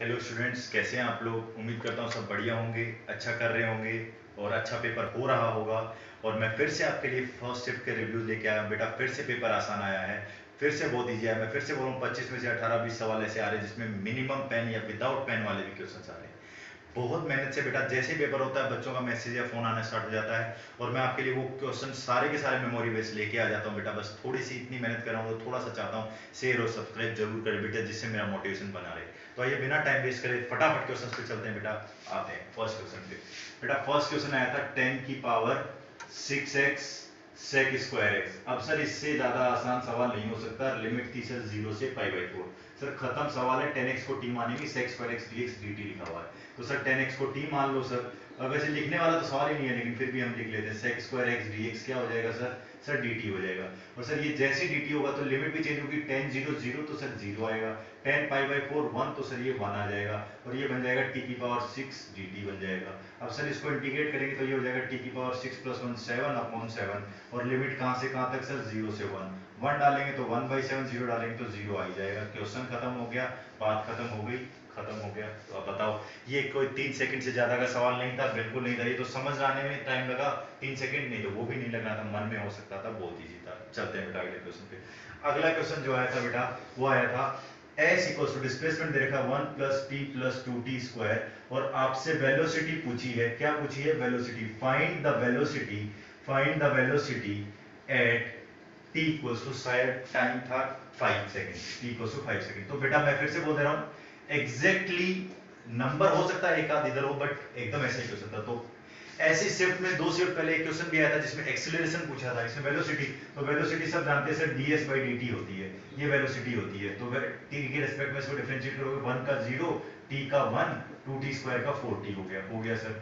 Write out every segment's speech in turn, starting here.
Hello students कैसे हैं आप लोग? उम्मीद करता हूँ सब बढ़िया होंगे अच्छा कर रहे होंगे और अच्छा पेपर हो रहा होगा। और मैं फिर से आपके लिए फ़र्स्ट शिफ्ट के रिव्यू लेके आया हूँ। बेटा, फिर से पेपर आसान आया है। फिर से बहुत ईजी है। मैं फिर से बोल रहा हूँ, पच्चीस में से अठारह, बीस सवाल ऐसे आ रहे हैं जिसमें मिनिमम पेन या विदाउट पेन वाले भी क्वेश्चन आ रहे हैं। बहुत मेहनत से बेटा, जैसे ही पेपर होता है, बच्चों का मैसेज या फ़ोन आना स्टार्ट हो जाता है और मैं आपके लिए वो क्वेश्चन सारे के सारे मेमोरी बेस लेके आ जाता हूँ बेटा। बस थोड़ी सी इतनी मेहनत कर रहा हूँ, थोड़ा सा चाहता हूँ शेयर और सब्सक्राइब ज़रूर करें बेटा, जिससे मेरा मोटिवेशन बना रहे। तो आइए बिना टाइम वेस्ट करे फटाफट क्वेश्चन पे चलते हैं बेटा, आते हैं फ़र्स्ट क्वेश्चन पे। बेटा फ़र्स्ट क्वेश्चन आया था टेन की power six x sec square x अब सर इससे ज़्यादा आसान सवाल नहीं हो सकता लिमिट थी सर ज़ीरो से फाइव बाई फोर सर खत्म सवाल है टेन एक्स को टी मानेंगे sec square x d x d t लिखा हुआ है। तो सर टेन एक्स को टी मान लो, सर। अब वैसे लिखने वाला तो सवाल ही नहीं है, लेकिन फिर भी हम लिख लेते हैं। Sec square x d x क्या हो जाएगा, सर? सर डी टी हो जाएगा। और सर, ये जैसे डी टी होगा तो लिमिट भी चेंज होगी। टेन ज़ीरो ज़ीरो तो सर ज़ीरो आएगा। Tan pi by four one तो सर, ये वन आ जाएगा। और ये बन जाएगा टी की पावर सिक्स डी टी बन जाएगा। अब सर, इसको इंटीग्रेट करेंगे तो ये हो जाएगा टी की power six plus one seven upon seven और लिमिट कहाँ से, कहाँ तक, सर? ज़ीरो से वन वन डालेंगे तो वन बाई सेवन ज़ीरो डालेंगे तो ज़ीरो आ जाएगा। क्वेश्चन खत्म हो गया, बात खत्म हो गई। खत्म हो गया। तो अब बताओ, ये कोई तीन सेकंड से ज़्यादा का सवाल नहीं था, बिल्कुल नहीं था। ये तो समझ आने में टाइम लगा, तीन सेकंड नहीं तो वो भी नहीं लगना था, मन में हो सकता था बहुत ईजी था। चलते हैं बेटा अगले क्वेश्चन पे। अगला क्वेश्चन जो आया था बेटा, वो आया था, s इक्वल्स टू डिस्प्लेसमेंट दे रखा one plus t plus two t square और आपसे वेलोसिटी पूछी है। क्या पूछी है? Velocity find the velocity find the velocity at t equals to शायद टाइम था 5 second t equals to 5 second तो बेटा मैं फिर से बोल दे रहा हूँ एग्जैक्टली नंबर हो सकता है एक आध इधर हो बट एकदम ऐसे ही हो सकता तो ऐसी शिफ्ट में दो शिफ्ट पहले एक क्वेश्चन भी आया था जिसमें एक्सीलरेशन पूछा था, इसमें वेलोसिटी तो वेलोसिटी सब जानते हैं सर ds by dt होती है। ये वेलोसिटी होती है। तो t के रिस्पेक्ट में इसको डिफरेंशिएट करोगे 1 का 0 t का 1 2t स्क्वायर का 4t हो गया। हो गया सर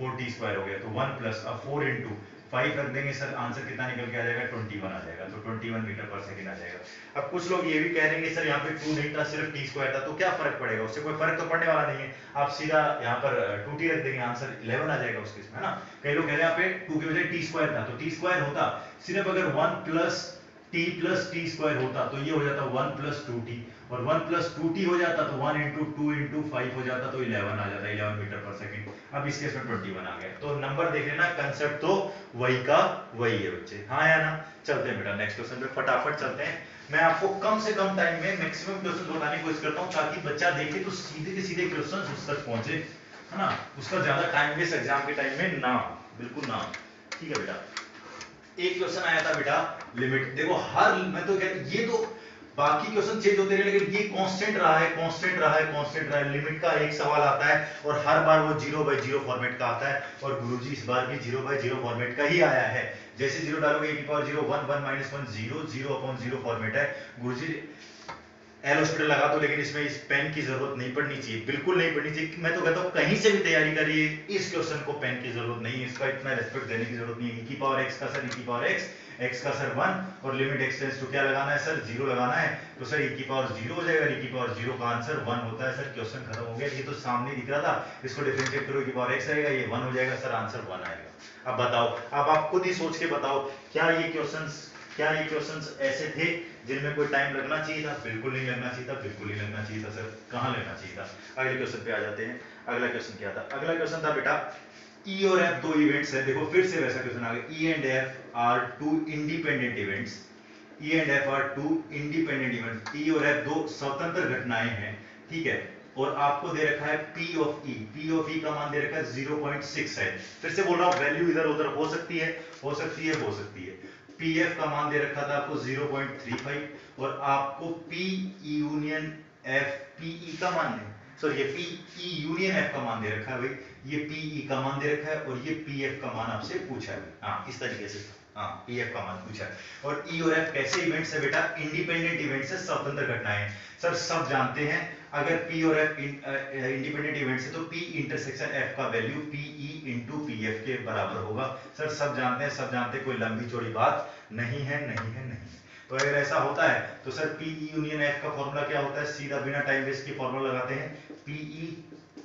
4t स्क्वायर हो गया। तो 1 प्लस अब 4 इनटू फाइव रख देंगे सर आंसर कितना निकल के आ जाएगा? 21 आ जाएगा। तो 21 मीटर पर सेकंड आ जाएगा। अब कुछ लोग ये भी कह देंगे सर, यहाँ पे 2 नहीं था सिर्फ़ t स्क्वायर था तो क्या फ़र्क पड़ेगा? उससे कोई फ़र्क तो पड़ने वाला नहीं है। आप सीधा यहाँ पर 2t रख देंगे आंसर 11 आ जाएगा उसके इसमें, है ना? कई लोग कह रहे हैं, यहाँ पे 2 की बजाय t स्क्वायर था। तो t स्क्वायर होता, सिर्फ़ अगर 1 plus t plus t square होता तो ये हो जाता वन प्लस टू टी और वन प्लस टू टी हो जाता तो one into two into five हो जाता तो इलेवन आ जाता इलेवन मीटर पर सेकंड अब इस केस में ट्वेंटी वन आ गया। तो नंबर देख लेना कंसेप्ट तो वही का वही है बच्चे। हाँ या ना? चलते हैं बेटा नेक्स्ट क्वेश्चन पे फटाफट चलते हैं। मैं आपको कम से कम टाइम में मैक्सिमम क्वेश्चन बताने की कोशिश करता हूँ, ताकि बच्चा देखे तो सीधे के सीधे क्वेश्चन उस तक पहुँचे, है ना? उसका ज़्यादा टाइम वेस्ट एग्ज़ाम के टाइम में ना बिल्कुल ना ठीक है बेटा? एक क्वेश्चन आया था बेटा लिमिट देखो, हर, मैं तो कहता ये तो बाकी क्वेश्चन चेंज होते रहे, लेकिन ये कांस्टेंट रहा है कांस्टेंट रहा है कांस्टेंट रहा है। लिमिट का एक सवाल आता है और हर बार वो ज़ीरो बाई ज़ीरो फॉर्मेट का आता है और गुरुजी इस बार भी ज़ीरो बाई ज़ीरो फॉर्मेट का ही आया है। जैसे ज़ीरो डालोगे e power zero one one minus one zero zero upon zero format है। गुरुजी एल हॉस्पिटल लगा दो, लेकिन इसमें इस पेन की ज़रूरत नहीं पड़नी चाहिए। बिल्कुल नहीं पड़नी चाहिए। मैं तो कहता हूँ, कहीं से भी तैयारी करिए। इस क्वेश्चन को पेन की ज़रूरत नहीं है। इसका इतना रेस्पेक्ट देने की ज़रूरत नहीं है की पावर एक्स का सर की पावर एक्स एक्स का सर वन और लिमिट एक्स टेंस टू क्या लगाना है सर ज़ीरो लगाना है। तो सर की पावर ज़ीरो हो जाएगा। की पावर ज़ीरो का आंसर वन होता है सर क्वेश्चन खत्म हो गया। ये तो सामने दिख रहा था। इसको डिफरेंशिएट करो। की पावर एक्स आएगा, ये वन हो जाएगा। सर आंसर वन आएगा। अब बताओ। अब आप खुद ही सोच के बताओ। क्या ये क्वेश्चन क्या ये क्वेश्चंस ऐसे थे जिनमें कोई टाइम लगना चाहिए था? बिल्कुल नहीं लगना चाहिए था, बिल्कुल नहीं लगना चाहिए था, सर। कहाँ लगना चाहिए था? अगले क्वेश्चन पे आ जाते हैं। अगला क्वेश्चन क्या था? अगला क्वेश्चन था, बेटा ई e और एफ़ दो इवेंट्स है। देखो, फिर से वैसा क्वेश्चन आ गया। E and F are two independent events E and F are two independent events E और एफ़ दो स्वतंत्र घटनाएँ हैं, ठीक है? और आपको दे रखा है P of E. P of E का मान दे रखा है 0.6 है। फिर से बोल रहा हूँ वैल्यू इधर उधर हो सकती है, हो सकती है, हो सकती है। पीएफ का मान दे रखा था आपको 0.35 और आपको पी यूनियन एफ़ पीई का मान है सॉरी ये पीई यूनियन एफ़ का मान दे रखा है भाई। ये पीई का मान दे रखा है और ये पीएफ का मान आपसे पूछा है। हाँ इस तरीके से। हाँ पीएफ का मान पूछा है। और ई और एफ़ कैसे इवेंट्स है बेटा? इंडिपेंडेंट इवेंट्स है, स्वतंत्र घटनाएँ। सर, सब जानते हैं। अगर P और F इंडिपेंडेंट इवेंट से तो P इंटरसेक्शन F का वैल्यू PE इंटू पी के बराबर होगा। सर सब जानते हैं, सब जानते हैं, कोई लंबी चौड़ी बात नहीं है नहीं है, नहीं तो अगर ऐसा होता है तो सर PE यूनियन F का फॉर्मूला क्या होता है? सीधा बिना टाइम वेस्ट के फॉर्मूला लगाते हैं। PE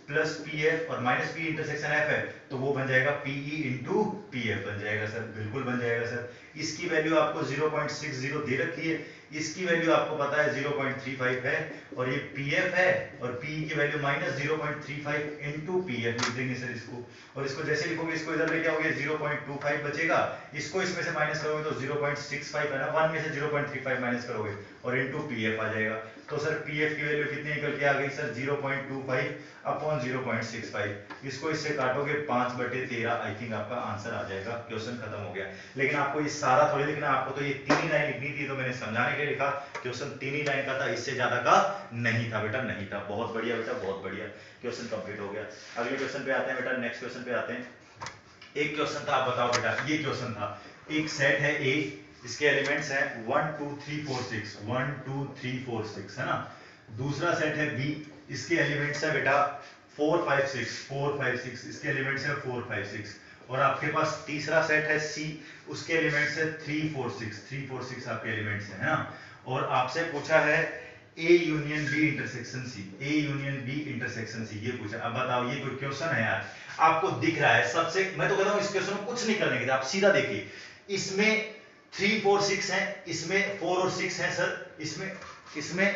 प्लस पी एफ़ और माइनस पी इंटरसेक्शन एफ़ है तो वो बन जाएगा पीई इंटू पी एफ़ बन जाएगा सर बिल्कुल बन जाएगा सर इसकी वैल्यू आपको 0.60 दे रखी है। इसकी वैल्यू आपको पता है 0.35 है और ये पीएफ है और पी की वैल्यू माइनस 0.35 इनटू पीएफ लिख देंगे सर इसको। और इसको जैसे लिखोगे, इसको इधर लेके आओगे 0.25 बचेगा। इसको इसमें से माइनस करोगे तो 0.65 है ना 1 में से 0.35 माइनस करोगे और इंटू पी एफ़ आ जाएगा। तो सर पीएफ की वैल्यू कितनी निकल के आ गई? सर 0.25 अपॉन 0.65 इसको इससे काटोगे 5 बटे 13 आई थिंक आपका आंसर आ जाएगा। क्वेश्चन खत्म हो गया। लेकिन आपको ये सारा थोड़ी लिखना आपको तो ये तीन ही लाइन लिखनी थी तो मैंने समझाने के लिए लिखा क्वेश्चन तीन ही लाइन का था, इससे ज़्यादा का नहीं था। बेटा, नहीं था। बहुत बढ़िया बेटा, बहुत बढ़िया। क्वेश्चन कंप्लीट हो गया। अगले क्वेश्चन पे आते हैं बेटा नेक्स्ट क्वेश्चन पे आते हैं। एक क्वेश्चन था, आप बताओ बेटा, ये क्वेश्चन था। एक सेट है ए इसके एलिमेंट्स हैं one, two, three, four, six. One, two, three, four, six, है ना? दूसरा सेट है बी। इसके एलिमेंट्स है बेटा four, five, six. Four, five, six. इसके एलिमेंट्स है फोर, फाइव, सिक्स। और आपके पास तीसरा सेट है सी। उसके एलिमेंट्स है three, four, six. Three, four, six आपके एलिमेंट्स है ना? और आपसे पूछा है A union B intersection C. A union B intersection C. ये पूछा। अब बताओ, ये कोई क्वेश्चन है यार? आपको दिख रहा है सबसे मैं तो कहता हूँ इस क्वेश्चन में कुछ नहीं करने के आप सीधा देखिए। इसमें थ्री फोर सिक्स है। इसमें फोर और सिक्स है सर इसमें इसमें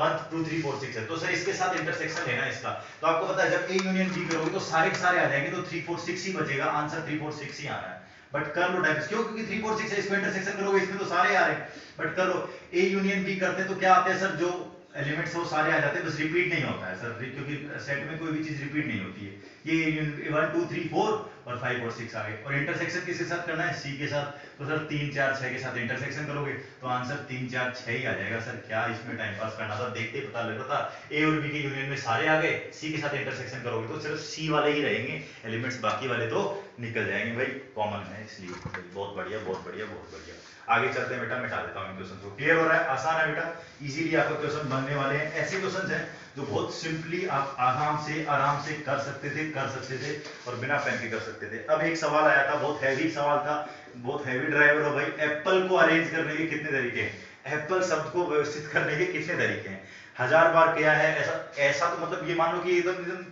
one two three four six है। तो सर इसके साथ इंटरसेक्शन लेना इसका। तो आपको पता है, जब ए यूनियन बी करोगे तो सारे के सारे आ जाएँगे तो थ्री फोर सिक्स ही बचेगा। आंसर थ्री फोर सिक्स ही आना है। बट कर लो टाइम्स क्यों? क्योंकि थ्री फोर सिक्स है इसमें इंटरसेक्शन करोगे, इसमें तो सारे आ रहे हैं। बट कर लो। ए यूनियन बी करते तो क्या आते हैं सर जो एलिमेंट्स वो सारे आ जाते हैं, बस रिपीट नहीं होता है सर क्योंकि सेट में कोई भी चीज़ रिपीट नहीं होती है। ये वन टू थ्री फोर और फाइव और सिक्स आ गए। और इंटरसेक्शन किसके साथ करना है? सी के साथ। तो सर तीन, चार, छह के साथ इंटरसेक्शन करोगे तो आंसर तीन, चार, छह ही आ जाएगा सर क्या इसमें टाइम पास करना था? देखते, पता लग रहा था। ए और बी के यूनियन में सारे आ गए सी के साथ इंटरसेक्शन करोगे तो सिर्फ़ सी वाले ही रहेंगे। एलिमेंट्स बाकी वाले तो निकल जाएँगे। भाई कॉमन है, इसलिए। बहुत बढ़िया बहुत बढ़िया बहुत बढ़िया। आगे चलते हैं बेटा मिटा देता हूँ क्वेश्चन को। क्लियर हो रहा है? आसान है बेटा? इजीली आपका क्वेश्चन बनने वाले हैं। ऐसे क्वेश्चन हैं जो बहुत सिंपली आप आराम से आराम से कर सकते थे, कर सकते थे और बिना पेन के कर सकते थे। अब एक सवाल आया था, बहुत हैवी सवाल था, बहुत हैवी ड्राइवर हो भाई। एप्पल को अरेंज करने के कितने तरीके हैं? एप्पल शब्द को व्यवस्थित करने के कितने तरीके हैं? हज़ार बार किया है, ऐसा ऐसा तो मतलब ये मान लो कि एकदम एकदम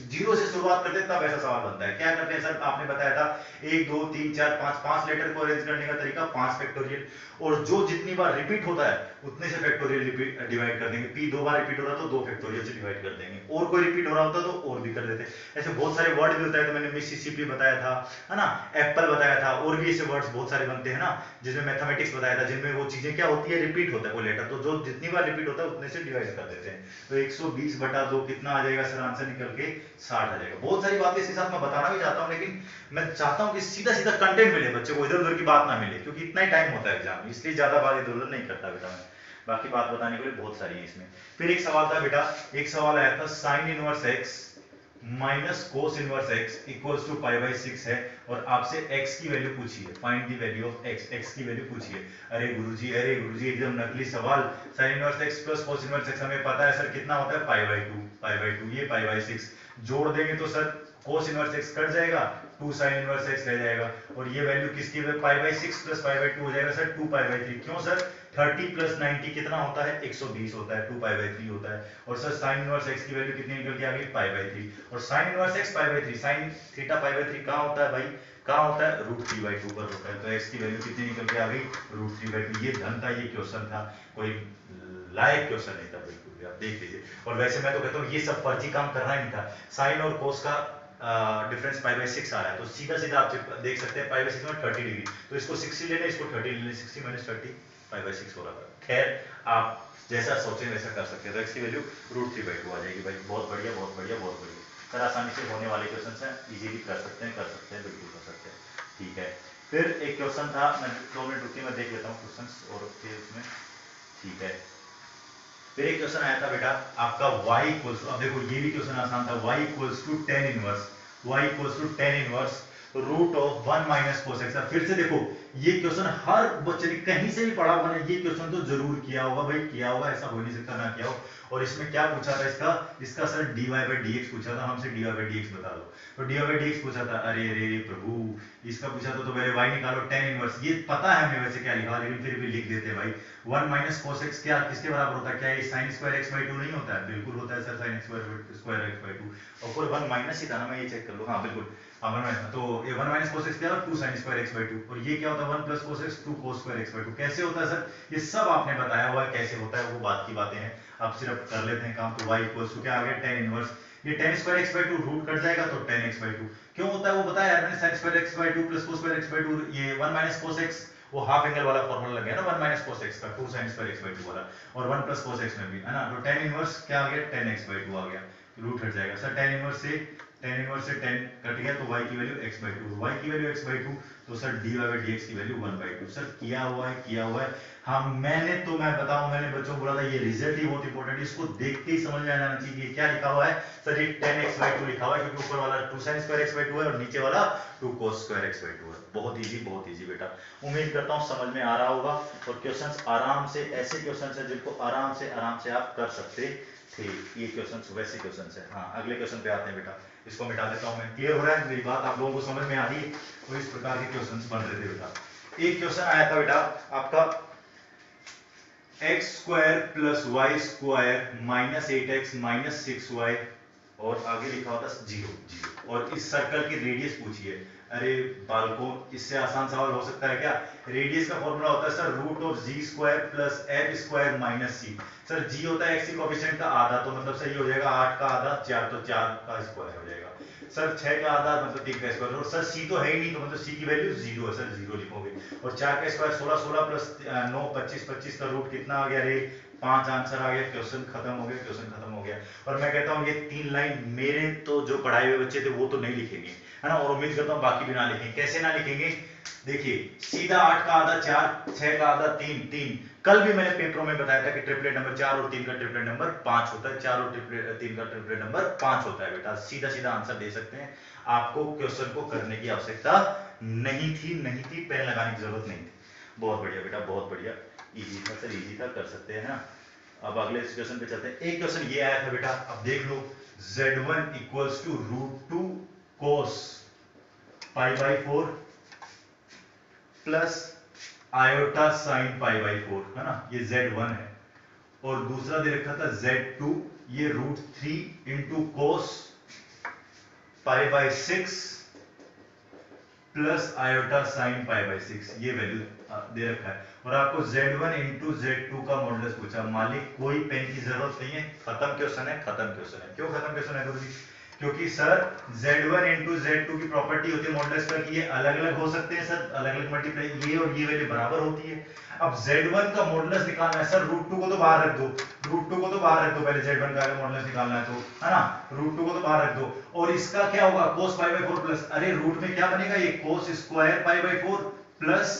ज़ीरो से शुरुआत करते तब ऐसा सवाल बनता है। क्या करते हैं सर? आपने बताया था, एक, दो, तीन, चार, पाँच पाँच लेटर को अरेंज करने का तरीका, पाँच फैक्टोरियल और जो जितनी बार रिपीट होता है उतने से फैक्टोरियल डिवाइड कर देंगे। पी दो बार रिपीट हो रहा तो दो फैक्टोरियल से डिवाइड कर देंगे। और कोई रिपीट हो रहा होता तो और भी कर देते ऐसे बहुत सारे वर्ड भी होता है थे मैंने मिसिसिपी बताया था, है ना? एप्पल बताया था, और भी ऐसे वर्ड्स बहुत सारे बनते हैं ना, जिसमें मैथमेटिक्स बताया था, जिनमें वो चीज़ें क्या होती है रिपीट होता है वो लेटर तो जो जितनी बार रिपीट होता है, उतने से डिवाइड कर देते हैं। तो एक सौ बीस बटा दो कितना आ जाएगा सर? आंसर निकल के साठ आ जाएगा। बहुत सारी बातें इसके साथ मैं बताना भी चाहता हूँ, लेकिन मैं चाहता हूँ कि सीधा सीधा कंटेंट मिले बच्चे को इधर उधर की बात ना मिले, क्योंकि इतना ही टाइम होता है एग्ज़ाम इसलिए ज़्यादा बात इधर उधर नहीं करता बेटा मैं। बाकी बात बताने के लिए बहुत सारी है इसमें। फिर एक सवाल था, बेटा, एक सवाल आया था sine inverse x minus cos inverse x equals to pi by six है, और आपसे x की वैल्यू पूछी है find the value of x x की वैल्यू पूछी है। अरे गुरुजी अरे गुरुजी, एकदम नकली सवाल। Sine inverse x plus cos inverse x, हमें पता है सर कितना होता है? Pi by two pi by two ये पाई बाई सिक्स जोड़ देंगे तो sir cos inverse x cut जाएगा टू साइन इनवर्स एक्स रह जाएगा। और ये वैल्यू किसकी pi by six plus pi by two हो जाएगा, sir two pi by three क्यों सर? थर्टी प्लस नाइनटी कितना होता है? एक सौ बीस होता है, टू पाई बाई थ्री होता है। और सर, साइन इनवर्स एक्स की वैल्यू कितनी निकल के आ गई पाई बाई थ्री। और sine inverse x pi by three, sine theta pi by three कहाँ होता है भाई? कहाँ होता है? रूट थ्री बाई टू पर होता है। तो एक्स की वैल्यू कितनी निकल के आ गई रूट थ्री बाई टू। ये धन था, ये क्वेश्चन था। कोई लायक क्वेश्चन नहीं था, बिल्कुल आप देख लीजिए। और वैसे मैं तो कहता हूँ, ये सब फर्जी काम करना ही नहीं था। साइन और कोस का डिफरेंस पाई बाई सिक्स आ रहा है। तो सीधा सीधा आप देख सकते हैं, पाई बाई सिक्स में थर्टी डिग्री। तो इसको सिक्सटी लेने, इसको थर्टी लेने sixty minus thirty pi by six हो रहा था। खैर, आप जैसा सोचें वैसा कर सकते हैं। तो एक्स की value root three by two आ जाएगी भाई। बहुत बढ़िया बहुत बढ़िया बहुत बढ़िया। सर आसानी से होने वाले क्वेश्चन हैं। इजीली कर सकते हैं, कर सकते हैं, बिल्कुल कर सकते हैं। ठीक है। फिर एक क्वेश्चन था, मैं दो मिनट रुकी मैं देख लेता हूँ क्वेश्चन और थे उसमें। ठीक है। फिर एक क्वेश्चन आया था बेटा, आपका y इक्वल्स अब देखो, ये भी क्वेश्चन आसान था। y equals to tan inverse y equals to tan inverse root of one minus cos x फिर से देखो ये क्वेश्चन हर बच्चे ने कहीं से भी पढ़ा होगा ये क्वेश्चन तो ज़रूर किया होगा भाई, किया होगा, ऐसा हो नहीं सकता, ना किया हो। और इसमें क्या पूछा था इसका? इसका sir dy by d x पूछा था, हमसे dy बाई डी एक्स बता दो। तो dy बाई डी एक्स पूछा था, अरे अरे अरे, प्रभु, इसका पूछा था तो पहले y निकालो, tan इनवर्स ये पता है हमें वैसे क्या लिखा, लेकिन फिर भी लिख देते भाई। वन माइनस कोस एक्स क्या, किसके बराबर होता है? क्या ये sine square x by two नहीं होता? है बिल्कुल होता है sir sine square square x by two और कोई वन माइनस ही था ना, मैं ये चेक कर लूँ। हाँ बिल्कुल। माइनस तो ये माइनस क्या स्क्वायर और ये क्या होता था one plus cos x square कैसे होता है सर ये सब आपने बताया हुआ है, कैसे होता है, वो बात की बातें हैं। अब सिर्फ़ कर लेते हैं काम तो क्या आ गया? इनवर्स ये स्क्वायर रूट कट जाएगा तो क्यों होता है? वो बताया मैंने स्क्वायर स्क्वायर ये वो हाफ़ एंगल वाला लग गया ना का स्क्वायर वाला. और में भी, है ना? तो टेन इनवर्स क्या आ गया? टू आ गया. रूट हट जाएगा. सर टेन इनवर्स से टेन इनवर्स से टेन कट गया तो y की value x by two y की वैल्यू x बाई टू तो सर dy बाई dx की value one by two sir किया हुआ है, किया हुआ है। हाँ मैंने तो मैं बताऊँ, मैंने बच्चों को बोला था, ये रिज़ल्ट ही बहुत इंपॉर्टेंट है, इसको देखते ही समझ में आ जाना चाहिए क्या लिखा हुआ है। सर ये टेन एक्स बाई टू लिखा हुआ है, क्योंकि ऊपर वाला two sine square x by two है और नीचे वाला two cos square x by two है। बहुत इजी बहुत इजी बेटा। उम्मीद करता हूँ समझ में आ रहा होगा और क्वेश्चन आराम से, ऐसे क्वेश्चन है जिनको आराम से आराम से आप कर सकते ये क्वेश्चन वैसे क्वेश्चन है हाँ अगले क्वेश्चन पे आते हैं बेटा। इसको मिटा देता हूँ मैं। क्लियर हो रहा है? मेरी बात आप लोगों को समझ में आ रही है? तो इस प्रकार के क्वेश्चन बन रहे थे बेटा। एक क्वेश्चन आया था बेटा, आपका x square plus y square minus eight x minus six y और आगे लिखा होता ज़ीरो ज़ीरो और इस सर्कल की रेडियस पूछिए। अरे, बालकों, इससे आसान सवाल हो सकता है क्या? रेडियस का फॉर्मूला होता है sir root of g square plus f square minus c sir g होता है एक्स कोफिशिएंट का आधा तो मतलब सही हो जाएगा आठ का आधा, चार तो चार का स्क्वायर हो जाएगा। सर छह का आधा मतलब तीन का स्क्वायर और सर सी तो है ही नहीं तो मतलब सी की वैल्यू ज़ीरो है सर ज़ीरो लिखोगे। और चार का स्क्वायर सोलह सोलह प्लस नौ, पच्चीस पच्चीस का रूट कितना आ गया रे? पाँच आंसर आ गया, क्वेश्चन खत्म हो गया, क्वेश्चन खत्म हो गया। और मैं कहता हूँ, ये तीन लाइन मेरे तो जो पढ़ाए हुए बच्चे थे, वो तो नहीं लिखेंगे, है ना? और उम्मीद करता हूँ, बाकी भी ना लिखेंगे कैसे ना लिखेंगे? देखिए, सीधा आठ का आधा चार, छह का आधा तीन तीन। कल भी मैंने पेपरों में बताया था कि ट्रिपलेट नंबर चार और तीन का ट्रिपलेट नंबर पाँच होता है। चार और ट्रिपलेट, तीन का ट्रिपलेट नंबर पाँच होता है बेटा। सीधा सीधा आंसर दे सकते हैं। आपको क्वेश्चन को करने की आवश्यकता नहीं थी नहीं थी, पेन लगाने की ज़रूरत नहीं थी। बहुत बढ़िया बेटा, बहुत बढ़िया। इजी था, सर इजी था, कर सकते हैं ना? अब अगले क्वेश्चन पे चलते हैं। एक क्वेश्चन ये आया था बेटा, अब देख लो z1 one equals to root two cos pi by four plus iota sine pi by four है ना? ये z1 है। और दूसरा दे रखा था z2 ये root three into cos pi by six plus iota sine pi by six ये वैल्यू दे रखा है। और आपको z one into z two का मॉडल पूछा, मालिक, कोई पेन की ज़रूरत नहीं है, खत्म क्वेश्चन है, खत्म क्वेश्चन है। क्यों खत्म क्वेश्चन है गुरुजी? क्योंकि sir Z1 one into z की प्रॉपर्टी होती है मॉडुलस कि ये अलग अलग हो सकते हैं सर अलग अलग मल्टीप्लाई ये और ये वैल्यू बराबर होती है। अब Z1 का मॉडुलस निकालना है, सर रूट टू को तो बाहर रख दो। रूट टू को तो बाहर रख दो, पहले Z1 का अगर मॉडुलस निकालना है तो है ना? रूट टू को तो बाहर रख दो। और इसका क्या होगा? cos pi by four plus अरे रूट में क्या बनेगा ये? cos square pi by four plus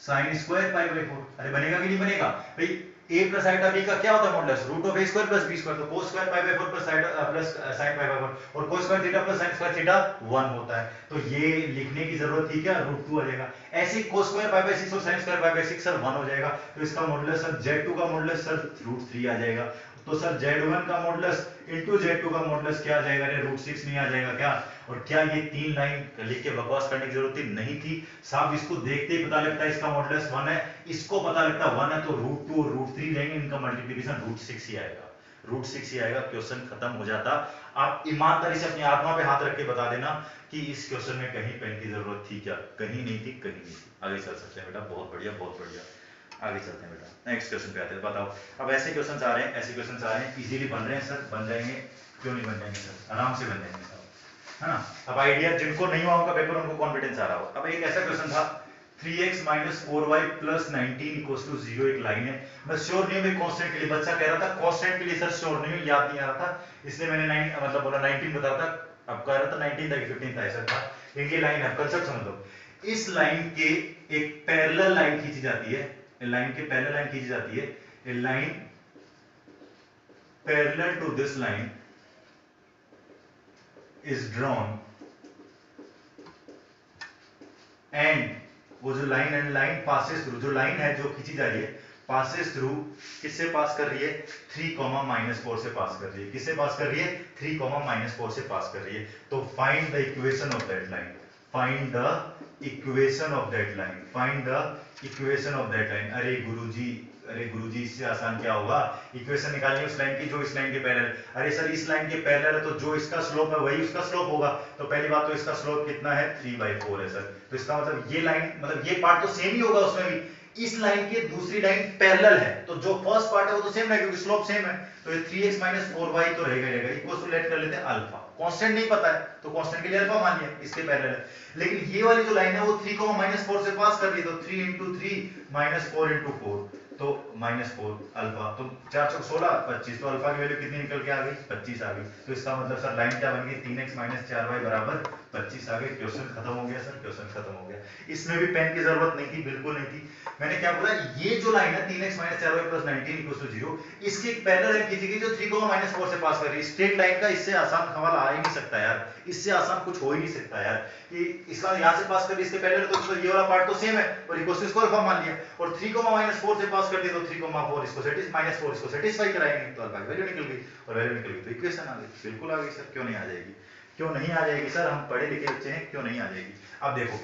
sine square pi by four अरे, बनेगा कि नहीं बनेगा? भाई a plus sin theta b का क्या होता है? Modulus root of a square plus b square तो cos square pi by 4 plus sine plus sin pi by 4 और cos square theta plus sin square theta 1 होता है। तो ये लिखने की ज़रूरत थी क्या? रूट 2 आ जाएगा। ऐसे cos स्क्वायर पाई बाय 6 और sin square pi by 6 sir 1 हो जाएगा। तो इसका मॉडुलस सर z2 का मॉडुलस सर रूट 3 आ जाएगा। तो सर z1 का मॉडुलस इनटू z2 का मॉडुलस क्या आ जाएगा? रूट सिक्स नहीं आ जाएगा क्या? और क्या ये तीन लाइन लिख के बकवास करने की ज़रूरत नहीं थी? साहब, इसको देखते ही पता लगता है इसका मॉडुलस वन है। इसको पता लगता है वन है तो रूट टू और रूट थ्री लेंगे इनका मल्टीप्लीकेशन रूट सिक्स ही आएगा। रूट सिक्स ही आएगा। क्वेश्चन खत्म हो जाता। आप ईमानदारी से अपनी आत्मा पे हाथ रख के बता देना कि इस क्वेश्चन में कहीं पेन की ज़रूरत थी क्या? कहीं नहीं थी, कहीं नहीं थी। आगे चल सकते हैं बेटा। बहुत बढ़िया बहुत बढ़िया। आगे चलते हैं बेटा। नेक्स्ट क्वेश्चन पे आते हैं, बताओ। अब ऐसे क्वेश्चन आ रहे हैं, ऐसे क्वेश्चन आ रहे हैं इजीली बन रहे हैं सर, बन जाएँगे, क्यों नहीं बन जाएँगे सर? आराम से बन जाएँगे है ना? अब आइडिया जिनको नहीं हुआ उनका पेपर उनको कॉन्फिडेंस आ रहा हो अब एक ऐसा क्वेश्चन था 3x minus 4y plus 19 equals to 0 एक लाइन है। मैं श्योर नहीं हूँ भाई कांस्टेंट के लिए, बच्चा कह रहा था कांस्टेंट के लिए सर श्योर नहीं हूँ, याद नहीं आ रहा था। इसलिए मैंने 9 मतलब बोला 19 बता था। अब कह रहा था 19 था कि 15 था, ऐसा था। इनकी लाइन है कंसेप्ट समझ। लो इस लाइन के एक पैरेलल लाइन खींची जाती है। लाइन के पैरेलल लाइन खींची जाती है। A line parallel to this line is drawn and वो जो line and line passes through जो लाइन है जो खींची जा रही है पासेस थ्रू किससे पास कर रही है? थ्री कॉमा माइनस फोर से पास कर रही है। किससे पास कर रही है? थ्री कॉमा माइनस फोर से पास कर रही है। तो find the equation of that line find the equation of that line find the equation of that line अरे गुरुजी अरे गुरुजी, इससे आसान क्या होगा इक्वेशन निकालिए उस लाइन की, जो इस लाइन के पैरेलल अरे सर इस लाइन के पैरेलल है तो जो इसका स्लोप है, वही उसका स्लोप होगा। तो पहली बात तो इसका स्लोप कितना है? थ्री बाई फोर है सर तो इसका मतलब ये लाइन मतलब ये पार्ट तो सेम ही होगा उसमें भी। इस लाइन के दूसरी लाइन पैरेलल है। तो जो फ़र्स्ट पार्ट है वो तो सेम है, क्योंकि स्लोप सेम है। तो ये 3x 4y तो रहेगा रहेगा। इक्वल टू लेट कर लेते हैं अल्फ़ा कांस्टेंट नहीं पता है तो कांस्टेंट के लिए अल्फ़ा मान लिया इसके पैरेलल है। लेकिन ये वाली जो लाइन है वो 3 4 से पास कर दी तो 3 3 4 4 तो माइनस फोर अल्फ़ा तो चार चौक सोलह, पच्चीस तो अल्फ़ा की वैल्यू कितनी निकल के आ गई? पच्चीस आ गई। तो इसका मतलब सर लाइन क्या बन गई? तीन एक्स माइनस चार वाई बराबर पच्चीस आ गई क्वेश्चन खत्म हो गया सर, क्वेश्चन खत्म हो गया। इसमें भी पेन की ज़रूरत नहीं थी, बिल्कुल नहीं थी। मैंने क्या बोला, ये जो लाइन है, तीन एक्स माइनस चार y plus nineteen equal to zero इसकी एक पैरेलल लाइन खींची गई जो थ्री को माइनस फोर से पास कर रही स्ट्रेट लाइन का इससे आसान सवाल आ ही नहीं सकता यार। इससे आसान कुछ हो ही नहीं सकता यार। कि इसका यहाँ से पास कर इसके पैरेलल तो ये वाला पार्ट तो सेम है, और इक्वल टू इसको अल्फ़ा मान लिया। और थ्री को माइनस फोर से पास कर दी तो थ्री को फोर इसको माइनस फोर इसको सेटिस्फाई कराएँगे तो वैल्यू निकल गई, और वैल्यू निकल गई तो इक्वेशन आ गई। बिल्कुल आ गई, सर, क्यों नहीं आ जाएगी? क्यों नहीं आ जाएगी सर? हम पढ़े लिखे बच्चे हैं, क्यों नहीं आ जाएगी? अब देखो,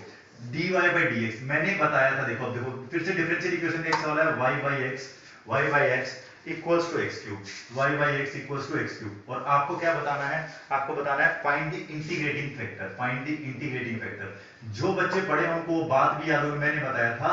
dy by dx, मैंने बताया था, देखो देखो, फिर से डिफरेंशियल इक्वेशन का एक सवाल है, y by x, y by x equals to x cube y by x equals to x cube और आपको क्या बताना है? आपको बताना है find the integrating factor find the integrating factor जो बच्चे पढ़े, उनको वो बात भी याद होगी मैंने बताया था,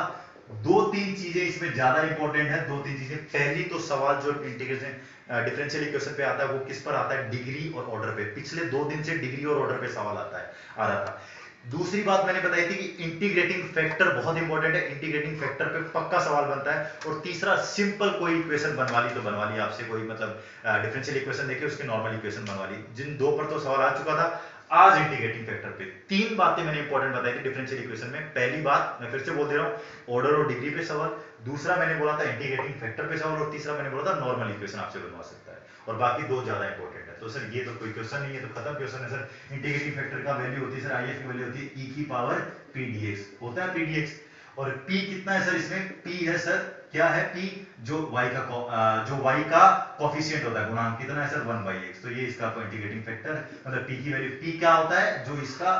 दो तीन चीज़ें इसमें ज़्यादा इंपॉर्टेंट है, दो तीन चीज़ें। पहली तो सवाल जो इंटीग्रेशन डिफरेंशियल इक्वेशन पे आता है, वो किस पर आता है? डिग्री और ऑर्डर पे। पिछले दो दिन से डिग्री और ऑर्डर पे सवाल आता है, आ रहा था। दूसरी बात मैंने बताई थी कि इंटीग्रेटिंग फैक्टर बहुत इंपॉर्टेंट है। इंटीग्रेटिंग फैक्टर पे पक्का सवाल बनता है और तीसरा सिंपल कोई इक्वेशन बनवा ली तो बनवा ली। आपसे कोई मतलब डिफरेंशियल इक्वेशन देखे उसकी नॉर्मल इक्वेशन बनवा ली। जिन दो पर तो सवाल आ चुका था, आज इंटीग्रेटिंग फैक्टर पे। तीन बातें मैंने इंपॉर्टेंट बताई थी डिफरेंशियल इक्वेशन में। पहली बात, मैं फिर से बोल दे रहा हूँ ऑर्डर और डिग्री पे सवाल। दूसरा मैंने बोला था इंटीग्रेटिंग फैक्टर पे सवाल और तीसरा मैंने बोला था नॉर्मल इक्वेशन आपसे बनवा सकता है। और बाकी दो ज़्यादा इंपॉर्टेंट है। तो सर, ये तो कोई क्वेश्चन नहीं है तो खत्म क्वेश्चन है, सर। इंटीग्रेटिंग फैक्टर का वैल्यू होती है, सर आईएफ की वैल्यू होती है ई e की पावर पी होता है पी और p कितना है, सर, इसमें? p है, सर, क्या है p? जो y का जो y का कोफिशिएंट होता है, गुणांक कितना है, सर? 1 बाई एक्स तो ये इसका इंटीग्रेटिंग फैक्टर मतलब p की वैल्यू p क्या होता है? जो इसका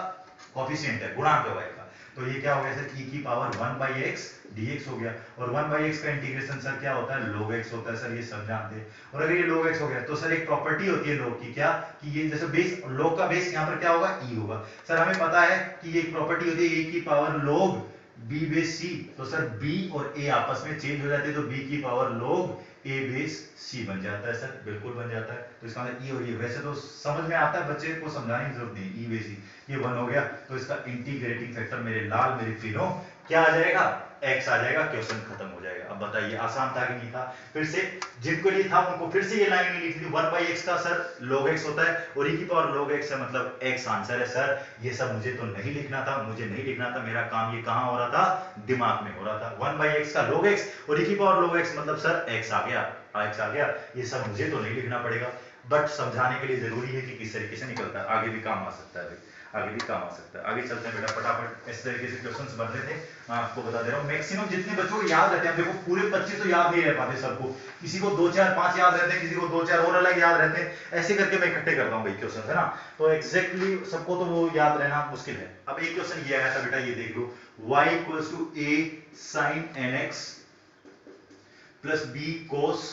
कोफिशिएंट है, गुणांक है का। तो ये क्या हो गया सर? E की पावर 1 बाई एक्स dx हो गया। और 1 बाई एक्स का इंटीग्रेशन सर क्या होता है? log x होता है सर, ये सब जानते हैं और अगर ये लोग एक्स हो गया तो सर एक प्रॉपर्टी होती है लोग की क्या? कि ये जैसे बेस log का बेस यहाँ पर क्या होगा? E होगा। सर, हमें पता है कि ये एक प्रॉपर्टी होती है ए की power log b base c तो सर बी और ए आपस में चेंज हो जाते हैं तो बी की power log a base c बन जाता है, सर, बिल्कुल बन जाता है। तो इसका मतलब ई और ये वैसे तो समझ में आता है, बच्चे को समझाने की ज़रूरत नहीं ई बेस c ये वन हो गया। तो इसका इंटीग्रेटिंग फैक्टर मेरे लाल, मेरे तीनों क्या आ जाएगा? X आ जाएगा क्वेश्चन खत्म हो जाएगा। अब बताइए, आसान था कि नहीं था? फिर से, जिनको लिए था, उनको फिर से ये लाइन में लिख दी वन बाई एक्स का सर log x होता है, और e की पावर log x है मतलब x आंसर है सर ये सब मुझे तो नहीं लिखना था, मुझे नहीं लिखना था, मेरा काम ये कहाँ हो रहा था? दिमाग में हो रहा था। वन बाई एक्स का log x, और e की पावर log x मतलब सर x आ गया, x आ गया। ये सब मुझे तो नहीं लिखना पड़ेगा। बट समझाने के लिए ज़रूरी है कि किस तरीके से निकलता है, आगे भी काम आ सकता है। आगे भी काम आ सकता है। आगे चलते हैं बेटा, फटाफट इस तरीके से क्वेश्चंस बन रहे थे, मैं आपको बता दे रहा हूँ। मैक्सिमम जितने बच्चों को याद रहते हैं, देखो, पूरे 25 तो याद नहीं रह पाते सबको। किसी को दो चार, पाँच याद रहते हैं, किसी को दो चार और अलग याद रहते हैं। ऐसे करके मैं इकट्ठे करता हूँ भाई क्वेश्चन है ना? तो एक्जैक्टली सबको तो वो याद रहना मुश्किल है। अब एक क्वेश्चन ये आया था बेटा, ये देख लो। Y equals to a sin nx plus b cos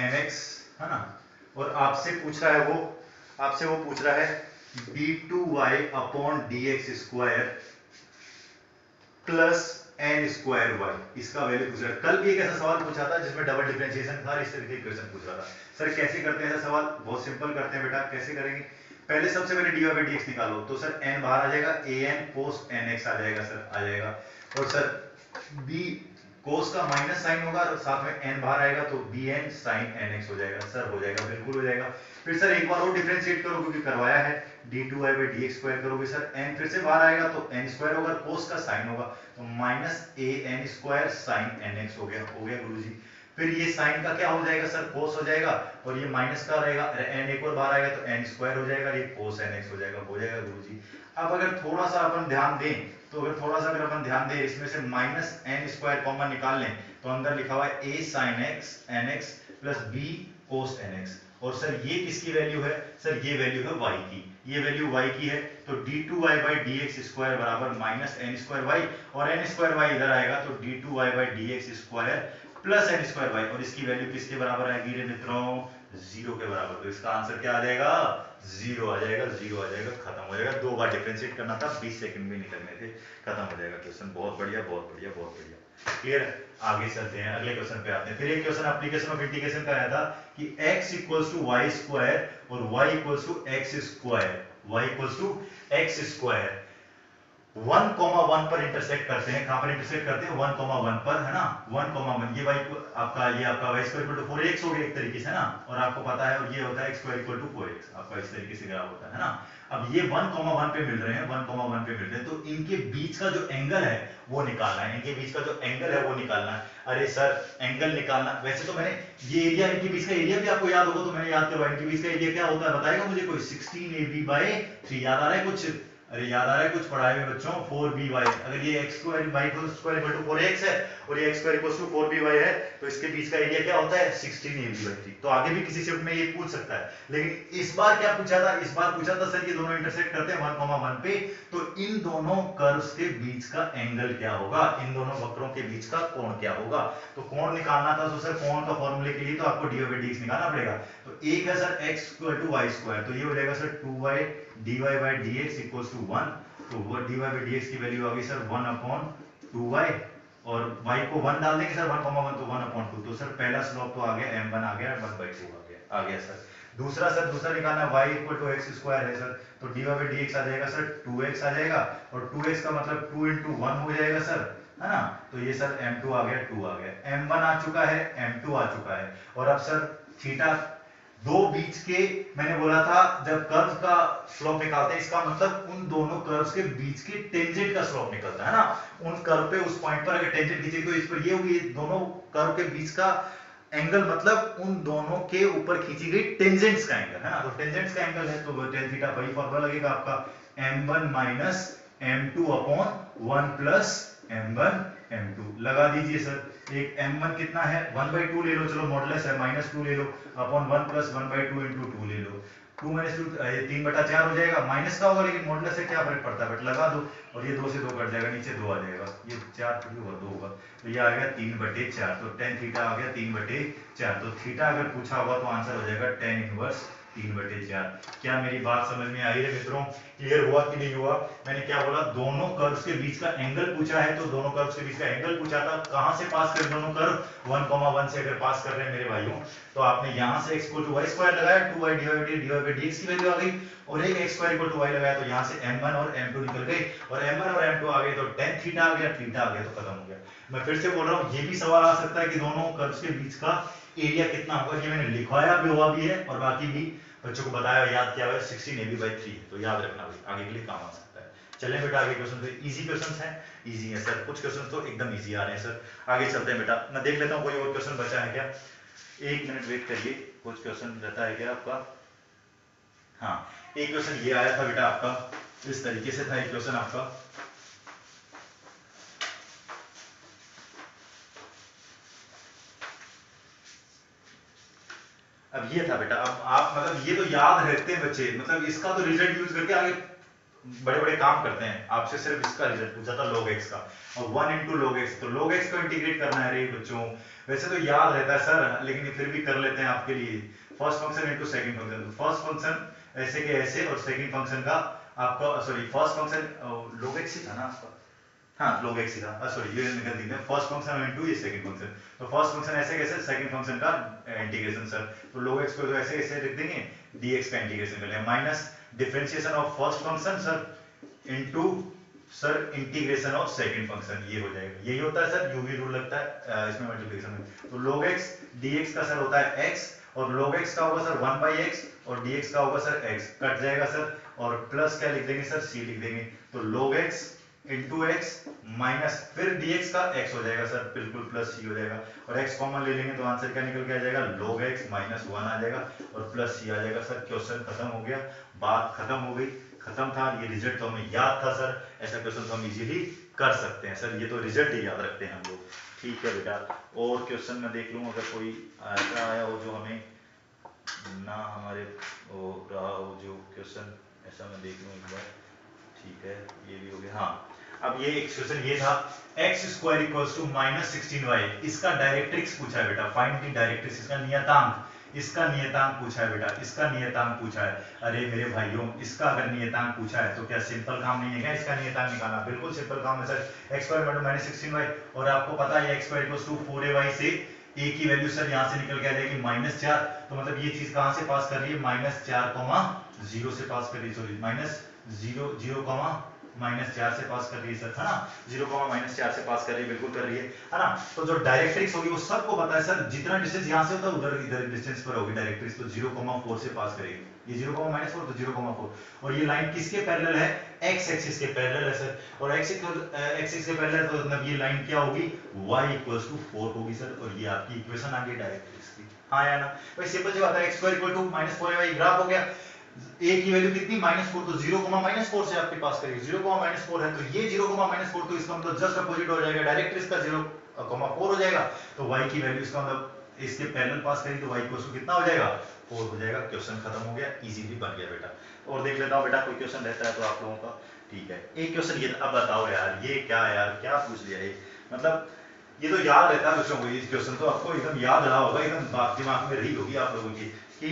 nx है ना? और आपसे पूछ रहा है वो, आपसे वो पूछ रहा है D two Y upon D X square plus N square Y इसका वैल्यू पूछ रहा है। कल भी एक ऐसा सवाल पूछा था जिसमें डबल डिफरेंशिएशन था, इस तरीके क्वेश्चन पूछ रहा था। सर कैसे करते हैं ऐसा सवाल? बहुत सिंपल करते हैं बेटा, कैसे करेंगे? पहले सबसे पहले D Y by D X निकालो। तो सर एन बाहर आ जाएगा A N post N X आ जाएगा सर आ जाएगा। और सर बी कोस का माइनस साइन होगा और साथ में एन बाहर आएगा तो B N sine N X हो जाएगा सर हो जाएगा, बिल्कुल हो जाएगा। फिर सर एक बार और डिफरेंशिएट करो क्योंकि करवाया है। D two Y by D X square करोगे सर एन फिर से बाहर आएगा तो एन स्क्वायर होगा कोस का साइन होगा। तो minus A N square sine N X हो गया हो गया गुरु जी फिर ये साइन का क्या हो जाएगा सर कोस हो जाएगा और ये माइनस का रहेगा। एन एक और बाहर आएगा तो एन स्क्वायर हो जाएगा ये कोस एन एक्स हो जाएगा हो जाएगा गुरु जी अब अगर थोड़ा सा अपन ध्यान दें तो अगर थोड़ा सा अगर अपन ध्यान दें, इसमें से माइनस एन स्क्वायर कॉमन निकाल लें तो अंदर लिखा हुआ है A sine X N X plus B cos N X और सर, ये किसकी वैल्यू है? सर, ये वैल्यू है y की। ये वैल्यू y की है तो d2y by dx स्क्वायर बराबर माइनस एन स्क्वायर वाई और एन स्क्वायर वाई इधर आएगा तो d2y by dx square plus N square Y और इसकी वैल्यू किसके बराबर आएगी रे मित्रों? ज़ीरो के बराबर। तो इसका आंसर क्या आ जाएगा? ज़ीरो आ जाएगा ज़ीरो आ जाएगा, खत्म हो जाएगा। दो बार डिफ्रेंशिएट करना था 20 सेकंड में निकलने थे, खत्म हो जाएगा क्वेश्चन बहुत बढ़िया बहुत बढ़िया बहुत बढ़िया। क्लियर आगे चलते हैं, अगले क्वेश्चन पे आते हैं। फिर एक क्वेश्चन एप्लीकेशन ऑफ़ इंटीग्रेशन का आया था कि x equals to Y square और y equals to X square y equals to X square one comma one पर इंटरसेक्ट करते हैं। कहाँ पर इंटरसेक्ट करते हैं? वन कॉमा वन पर, है ना? One comma one. ये वाई आपका, ये आपका Y square equal to four X हो गया एक तरीके से, है ना? और आपको पता है, और ये होता है X square equal to four X आपका इस तरीके से ग्राफ होता है ना? अब ये वन कॉमा वन पे मिल रहे हैं, वन कॉमा वन पे मिल रहे हैं। तो इनके बीच का जो एंगल है, वो निकालना है। इनके बीच का जो एंगल है, वो निकालना है। अरे सर एंगल निकालना वैसे तो मैंने ये एरिया इनके बीच का एरिया भी आपको याद होगा तो मैंने याद करवाया। इनके बीच का एरिया क्या होता है? बताएगा मुझे कोई? Sixteen A B by three याद आ रहा है कुछ? अरे याद आ रहा है कुछ पढ़ाए हुए बच्चों? Four B Y. अगर ये X square by square equal to four X है और ये X square equal to four B Y है तो इसके बीच का एरिया क्या होता है? Sixteen A B by three तो आगे भी किसी शिफ्ट में ये पूछ सकता है। लेकिन इस बार क्या पूछा था? इस बार पूछा था सर ये दोनों इंटरसेक्ट करते हैं वन कॉमा वन पे तो इन दोनों कर्व्स के बीच का एंगल क्या होगा? इन दोनों वक्रों के बीच का कोण क्या होगा? तो कोण निकालना था तो सर कोण का फॉर्मूले के लिए तो आपको डी निकालना पड़ेगा। तो एक है sir X equal to Y square तो ये हो जाएगा sir two Y D Y by D X equal to one तो वो बाई डी एक्स की वैल्यू आ गई sir one upon two Y और y को वन डाल देंगे सर वन कॉमा वन तो वन अपॉन टू तो सर पहला स्लोप तो आ गया एम वन आ गया वन बाई टू आ गया आ गया सर दूसरा सर दूसरा निकालना, y equal to X square है सर तो बाई डी एक्स आ जाएगा सर टू एक्स आ जाएगा, और टू एक्स का मतलब टू इंटू वन हो जाएगा सर है ना? तो ये सर m2 आ गया टू आ गया. m1 आ चुका है m2 आ चुका है. और अब सर थीटा दो बीच के, मैंने बोला था, जब कर्व का स्लोप निकालते हैं, इसका मतलब उन दोनों कर्व्स के बीच के टेंजेंट का स्लोप निकलता है ना? उन कर्व पे, उस पॉइंट पर, अगर टेंजेंट खींचे तो इस पर ये होगी दोनों कर्व के बीच का एंगल मतलब उन दोनों के ऊपर खींची गई टेंजेंट्स का एंगल है ना? तो टेंजेंट्स का एंगल है तो टेन थीटा वही फॉर्मूला लगेगा आपका m1 minus m2 upon one plus m1 m2 लगा दीजिए सर एक m1 कितना है? 1 बाई टू ले लो, चलो मॉडलेस है माइनस टू ले लो upon one plus one by two into two ले लो। टू माइनस टू तीन बटा चार हो जाएगा माइनस का होगा, लेकिन मॉडलेस से क्या फ़र्क पड़ता है? बट लगा दो, और ये दो से दो कट जाएगा, नीचे दो आ जाएगा। ये चार थोड़ी होगा, दो होगा। तो ये आ गया तीन बटे चार तो टेन थीटा आ गया तीन बटे चार। तो थीटा अगर पूछा होगा तो आंसर हो जाएगा टेन इनवर्स तीन बटे चार क्या मेरी बात समझ में आई है मित्रों? क्लियर हुआ कि नहीं हुआ? मैंने क्या बोला दोनों कर्व्स के बीच का एंगल पूछा है तो दोनों कर्व्स के बीच का एंगल पूछा था कहाँ से पास कर दोनों कर्व 1, 1 से अगर पास कर रहे हैं मेरे भाइयों तो आपने यहाँ से x टू y स्क्वायर लगाया 2y divided dy by dx की वैल्यू आ गई और एक x square equal to y लगाया तो यहाँ से m1 और m2 निकल गए और m1 और m2 आ गए तो tan थीटा आ गया थीटा आ गया तो खत्म हो गया। मैं फिर से बोल रहा हूँ ये भी सवाल आ सकता है कि दोनों कर्व्स के बीच का एरिया कितना होगा ये मैंने लिखवाया भी हुआ भी है और बाकी भी बच्चों को बताया याद किया हुआ sixteen A B by three तो याद रखना भाई, आगे के लिए काम आ सकता है। चलें बेटा, आगे क्वेश्चन तो इजी क्वेश्चन है इजी है सर कुछ क्वेश्चन तो एकदम इजी आ रहे हैं सर आगे चलते हैं बेटा। मैं देख लेता हूँ, कोई और क्वेश्चन बचा है क्या? एक मिनट वेट करिए, कुछ क्वेश्चन रहता है क्या आपका? हाँ एक क्वेश्चन ये आया था बेटा आपका, इस तरीके से था एक क्वेश्चन आपका। अब ये था बेटा, अब आप मतलब ये तो याद रखते हैं बच्चे मतलब इसका तो रिज़ल्ट यूज़ करके आगे बड़े बड़े काम करते हैं। आपसे सिर्फ़ इसका रिज़ल्ट पूछा था, log x का। और वन इंटू लॉग एक्स तो log x को इंटीग्रेट करना है रे बच्चों। वैसे तो याद रहता है सर, लेकिन फिर भी कर लेते हैं आपके लिए। First function into second function first function ऐसे के ऐसे और सेकंड फ़ंक्शन का आपका sorry first function log x ही था ना आपका हाँ x ही था सॉरी ये निकल दी फ़र्स्ट फ़ंक्शन इनटू ये सेकंड फ़ंक्शन तो फ़र्स्ट फ़ंक्शन ऐसे कैसे? सेकंड फ़ंक्शन का इंटीग्रेशन सर तो log x को तो ऐसे कैसे लिख देंगे। dx का इंटीग्रेशन कर लेंगे। Minus differentiation of first function sir into sir integration of second function ये हो जाएगा। यही होता है सर यूवी रूल लगता है इसमें मल्टीप्लिकेशन में। तो log x dx का सर होता है x, और log x का होगा सर 1 by x, और dx का होगा सर x कट जाएगा सर और प्लस क्या लिख देंगे सर c लिख देंगे। तो log x into X minus फिर dx का x हो जाएगा सर, बिल्कुल प्लस c हो जाएगा। और x कॉमन ले लेंगे तो आंसर क्या निकल के आ जाएगा? log x माइनस वन आ जाएगा और प्लस c आ जाएगा सर। क्वेश्चन खत्म हो गया, बात खत्म हो गई। खत्म था, ये रिज़ल्ट तो हमें याद था सर। ऐसा क्वेश्चन तो हम इजीली कर सकते हैं। सर, ये तो रिज़ल्ट ही याद रखते हैं हम लोग। ठीक है बेटा, और क्वेश्चन में देख लूँ, अगर कोई ऐसा आया हो जो हमें ना हमारे वो रहा हो जो क्वेश्चन ऐसा मैं देख लूँ एक बार। ठीक है, ये भी हो गया। हाँ अब ये एक क्वेश्चन ये था X square equals to minus sixteen Y इसका डायरेक्ट्रिक्स पूछा है बेटा फाइंड दी डायरेक्ट्रिक्स इसका नियतांक इसका नियतांक पूछा है बेटा, इसका नियतांक पूछा है। अरे मेरे भाइयों, इसका अगर नियतांक पूछा है तो क्या सिंपल काम नहीं है क्या इसका नियतांक निकालना? बिल्कुल सिंपल काम है sir. X square minus sixteen Y और आपको पता है X square equals to four A Y से ए की वैल्यू सर यहाँ से निकल के आ जाएगी माइनस चार। तो मतलब ये चीज़ कहाँ से पास कर रही है? माइनस चार कॉमा ज़ीरो से पास कर रही है sorry minus zero zero comma minus चार से पास कर रही है, सर, है ना? ज़ीरो कॉमा माइनस चार से पास कर रही है, बिल्कुल कर रही है है ना? तो जो डायरेक्ट्रिक्स होगी, वो सबको पता है, सर, जितना डिस्टेंस यहाँ से होता है उधर, इधर डिस्टेंस पर होगी डायरेक्ट्रिक्स तो ज़ीरो कॉमा फोर से पास करेगी। ये ज़ीरो कॉमा माइनस फोर तो ज़ीरो कॉमा फोर। और ये लाइन किसके पैरेलल है? एक्स एक्सिस के पैरेलल है, सर। और एक्स एक्सिस के पैरेलल तो मतलब ये लाइन क्या होगी? Y इक्वल्स टू फोर होगी, सर। और ये आपकी इक्वेशन आ गई डायरेक्ट्रिक्स की। हाँ या ना? भाई सिंपल सी बात है X square equal to minus four Y graph हो गया। ए की वैल्यू कितनी? माइनस फोर तो ज़ीरो कोमा माइनस फोर से आपके पास करेगी। ज़ीरो कोमा माइनस फोर है तो ये ज़ीरो कोमा माइनस फोर तो इसका मतलब जस्ट अपोजिट हो जाएगा। डायरेक्ट इसका ज़ीरो कोमा फोर हो जाएगा। तो y की वैल्यू इसका मतलब इसके पैरेलल पास करेगी तो इक्वल्स टू कितना हो जाएगा? फोर हो जाएगा। क्वेश्चन खत्म हो गया। इजीली बन गया बेटा। और देख लेता हूँ बेटा, कोई क्वेश्चन रहता है तो आप लोगों का। ठीक है। एक क्वेश्चन ये, अब बताओ यार, ये क्या यार? क्या पूछ लिया ये? मतलब ये तो याद रहता है बच्चों को इस क्वेश्चन तो आपको एकदम याद रहा होगा, एकदम दिमाग में रही होगी आप लोगों कि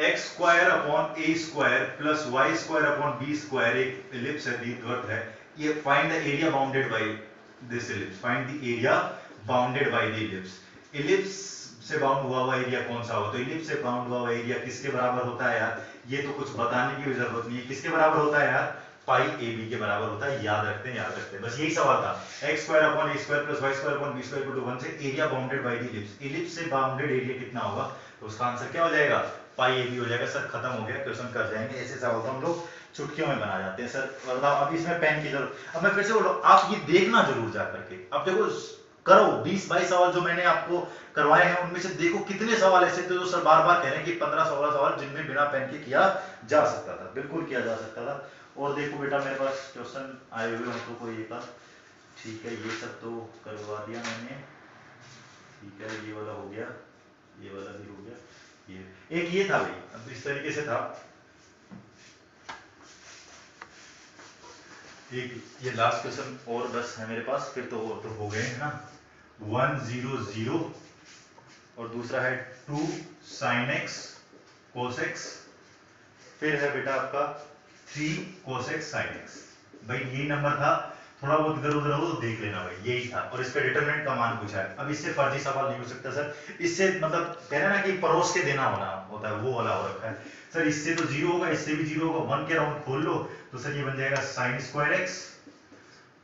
X square upon A square plus Y square upon B square एक इलिप्स है दीर्घवृत्त है। ये find the area bounded by this ellipse find the area bounded by the ellipse ellipse से बाउंड हुआ हुआ एरिया कौन सा होगा तो इलिप्स से बाउंड हुआ हुआ एरिया किसके बराबर होता है यार? ये तो कुछ बताने की ज़रूरत नहीं है। किसके बराबर होता है यार? पाई ए बी के बराबर होता है। याद रखते हैं, याद रखते हैं। बस यही सवाल था। X square upon A square plus Y square upon B square to 1 से area bounded by the ellipse ellipse से बाउंडेड एरिया कितना होगा? तो उसका आंसर क्या हो जाएगा? पाई ए बी हो जाएगा, सर खत्म हो गया क्वेश्चन कर जाएँगे। ऐसे सवाल तो हम लोग चुटकियों में बना जाते हैं, सर। बताओ अब इसमें पेन की ज़रूरत अब मैं फिर से बोल रहा आप ये देखना ज़रूर जा करके। अब देखो, करो 20 22 सवाल जो मैंने आपको करवाए हैं, उनमें से देखो कितने सवाल ऐसे थे जो सर बार बार कह रहे हैं कि 15 16 सवाल जिनमें बिना पेन के किया जा सकता था। बिल्कुल किया जा सकता था। और देखो बेटा, मेरे पास क्वेश्चन आए हुए हैं तो कोई एक ठीक है, ये सब तो करवा दिया मैंने। ठीक है, ये वाला हो गया, ये वाला भी हो गया। ये एक ये था भाई, अब इस तरीके से था। एक ये लास्ट क्वेश्चन और बस है मेरे पास, फिर तो और तो हो गए, हैं ना? वन ज़ीरो ज़ीरो और दूसरा है टू साइन एक्स कोसेक्स फिर है बेटा आपका थ्री कोसेक्स साइन एक्स भाई यही नंबर था थोड़ा बहुत इधर उधर हो तो देख लेना भाई, यही था। और इस पे डिटरमिनेंट का मान पूछा है। अब इससे फर्जी सवाल नहीं हो सकता, सर। इससे मतलब कहना ना कि परोस के देना होना होता है, वो वाला हो रखा है। सर, इससे तो ज़ीरो होगा, इससे भी ज़ीरो होगा। वन के राउंड खोल लो तो सर ये बन जाएगा साइन स्क्वायर एक्स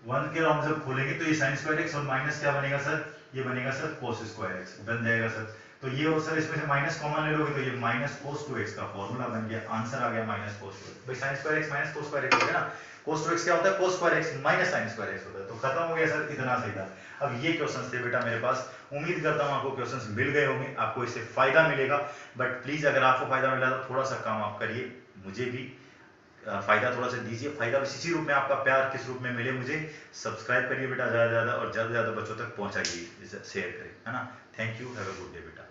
वन के राउंड जब खोलेंगे तो ये साइन स्क्वायर एक्स और माइनस क्या बनेगा, सर? ये बनेगा, सर कोस स्क्वायर एक्स बन जाएगा, सर। तो ये और सर इसमें से माइनस कॉमन ले लोगे तो ये माइनस कोस टू एक्स का फॉर्मूला बन गया। आंसर आ गया माइनस कोस टू भाई sine square X minus cos X हो ना? Cos 2x क्या होता है? Cos square x minus sin square x होता है। तो खत्म हो गया सर, इतना था। अब ये क्वेश्चंस थे बेटा मेरे पास। उम्मीद करता हूँ आपको क्वेश्चंस मिल गए होंगे। आपको इससे फ़ायदा मिलेगा। बट प्लीज़ अगर आपको फ़ायदा मिला तो थोड़ा सा काम आप करिए। मुझे भी फ़ायदा थोड़ा सा दीजिए। फ़ायदा इसी रूप में आपका प्यार किस रूप में मिले मुझे। सब्सक्राइब करिए बेटा ज़्यादा से ज़्यादा और ज़्यादा से ज़्यादा बच्चों तक पहुंचाइए। शेयर करें है ना? Thank you have a good day बेटा।